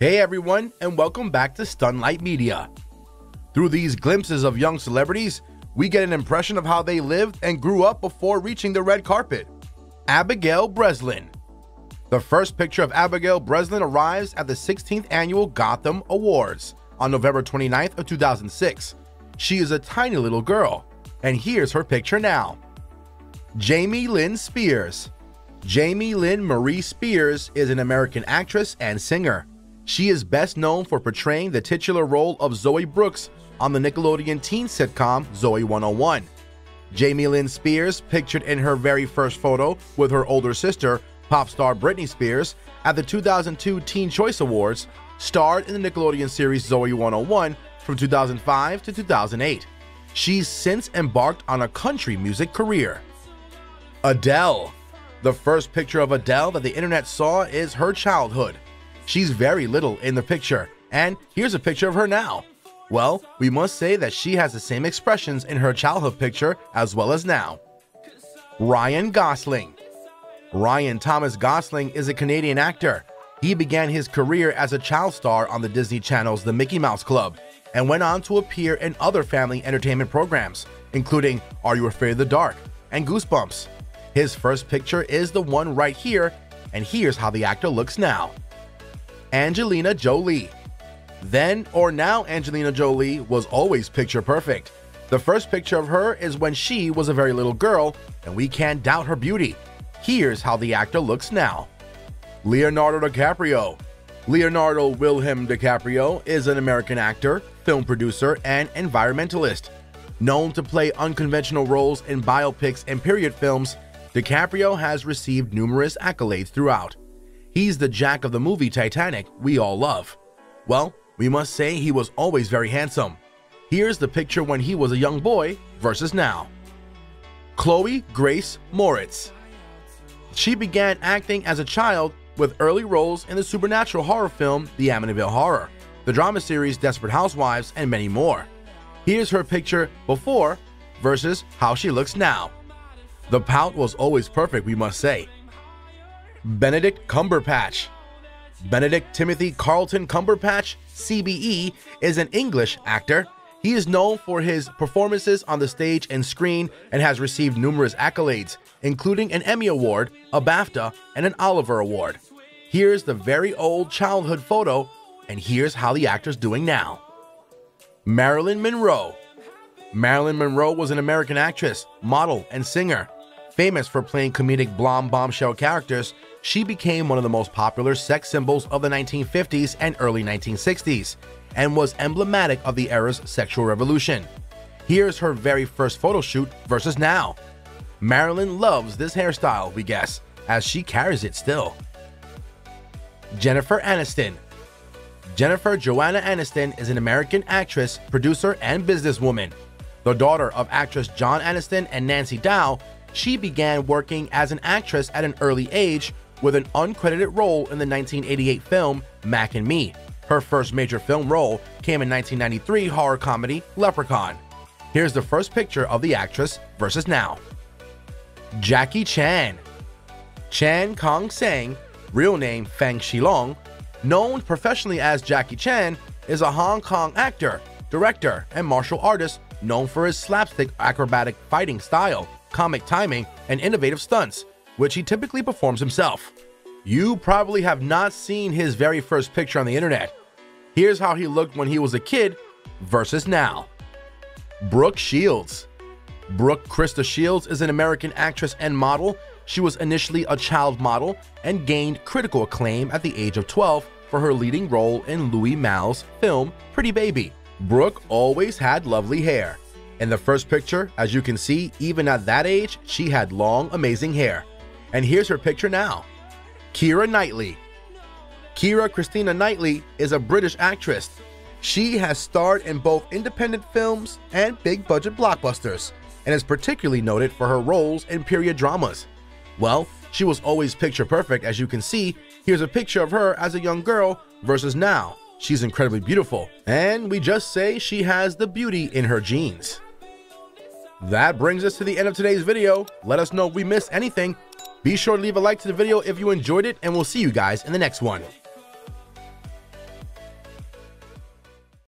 Hey everyone, and welcome back to Stunlight Media. Through these glimpses of young celebrities, we get an impression of how they lived and grew up before reaching the red carpet. Abigail Breslin. The first picture of Abigail Breslin arrives at the 16th annual Gotham Awards on November 29th of 2006. She is a tiny little girl, and here's her picture now. Jamie Lynn Spears. Jamie Lynn Marie Spears is an American actress and singer. She is best known for portraying the titular role of Zoey Brooks on the Nickelodeon teen sitcom Zoey 101. Jamie Lynn Spears, pictured in her very first photo with her older sister, pop star Britney Spears, at the 2002 Teen Choice Awards, starred in the Nickelodeon series Zoey 101 from 2005 to 2008. She's since embarked on a country music career. Adele. The first picture of Adele that the internet saw is her childhood. She's very little in the picture, and here's a picture of her now. Well, we must say that she has the same expressions in her childhood picture as well as now. Ryan Gosling. Ryan Thomas Gosling is a Canadian actor. He began his career as a child star on the Disney Channel's The Mickey Mouse Club and went on to appear in other family entertainment programs, including Are You Afraid of the Dark and Goosebumps. His first picture is the one right here, and here's how the actor looks now. Angelina Jolie. Then or now, Angelina Jolie was always picture perfect. The first picture of her is when she was a very little girl, and we can't doubt her beauty. Here's how the actor looks now. Leonardo DiCaprio. Leonardo Wilhelm DiCaprio is an American actor, film producer, and environmentalist. Known to play unconventional roles in biopics and period films, DiCaprio has received numerous accolades throughout. He's the Jack of the movie Titanic we all love. Well, we must say he was always very handsome. Here's the picture when he was a young boy versus now. Chloe Grace Moretz. She began acting as a child with early roles in the supernatural horror film The Amityville Horror, the drama series Desperate Housewives, and many more. Here's her picture before versus how she looks now. The pout was always perfect, we must say. Benedict Cumberbatch. Benedict Timothy Carlton Cumberbatch, CBE, is an English actor. He is known for his performances on the stage and screen and has received numerous accolades, including an Emmy Award, a BAFTA, and an Olivier Award. Here's the very old childhood photo, and here's how the actor's doing now. Marilyn Monroe. Marilyn Monroe was an American actress, model, and singer. Famous for playing comedic blonde bombshell characters, she became one of the most popular sex symbols of the 1950s and early 1960s, and was emblematic of the era's sexual revolution. Here's her very first photo shoot versus now. Marilyn loves this hairstyle, we guess, as she carries it still. Jennifer Aniston. Jennifer Joanna Aniston is an American actress, producer, and businesswoman. The daughter of actress John Aniston and Nancy Dow, she began working as an actress at an early age with an uncredited role in the 1988 film Mac and Me. Her first major film role came in 1993 horror comedy Leprechaun. Here's the first picture of the actress versus now. Jackie Chan. Chan Kong Sang, real name Feng Shilong, known professionally as Jackie Chan, is a Hong Kong actor, director, and martial artist known for his slapstick acrobatic fighting style, comic timing, and innovative stunts which he typically performs himself. You probably have not seen his very first picture on the internet. Here's how he looked when he was a kid versus now. Brooke Shields. Brooke Krista Shields is an American actress and model. She was initially a child model and gained critical acclaim at the age of 12 for her leading role in Louis Malle's film Pretty Baby. Brooke always had lovely hair. In the first picture, as you can see, even at that age, she had long, amazing hair. And here's her picture now Keira Knightley. Keira Christina Knightley is a British actress. She has starred in both independent films and big budget blockbusters, and is particularly noted for her roles in period dramas. Well, she was always picture perfect, as you can see. Here's a picture of her as a young girl versus now. She's incredibly beautiful, and we just say she has the beauty in her genes. That brings us to the end of today's video. Let us know if we missed anything be sure to leave a like to the video if you enjoyed it, and we'll see you guys in the next one.